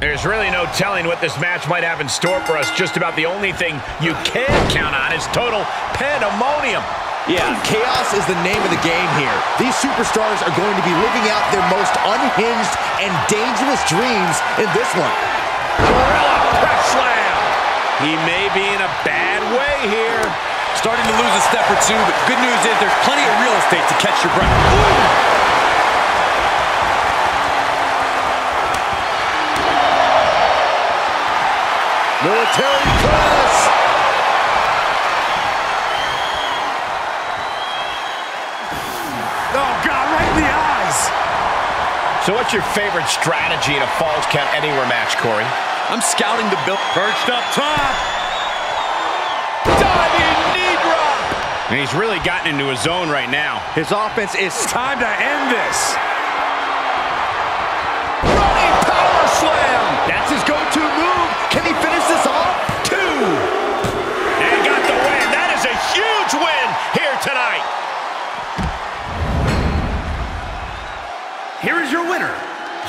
There's really no telling what this match might have in store for us. Just about the only thing you can count on is total pandemonium. Yeah, chaos is the name of the game here. These superstars are going to be living out their most unhinged and dangerous dreams in this one. Gorilla press slam. He may be in a bad way here. Starting to lose a step or two, but good news is there's plenty of real estate to catch your breath. Ooh. Military press. Oh, God, right in the eyes. So what's your favorite strategy in a Falls Count Anywhere match, Corey? I'm scouting the build. Perched up top. Diving knee drop. And he's really gotten into his zone right now. His offense is time to end this. Here is your winner,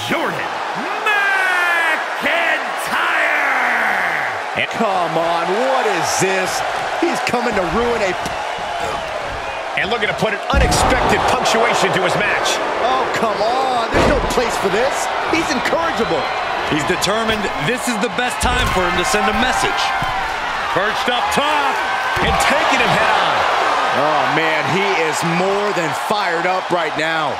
Jordan McIntyre. Come on, what is this? He's coming to ruin a... And looking to put an unexpected punctuation to his match. Oh, come on. There's no place for this. He's incorrigible. He's determined this is the best time for him to send a message. Perched up top and taking him head on. Oh, man, he is more than fired up right now.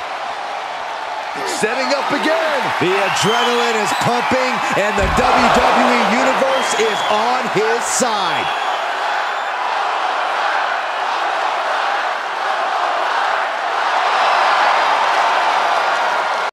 Setting up again. The adrenaline is pumping, and the WWE Universe is on his side.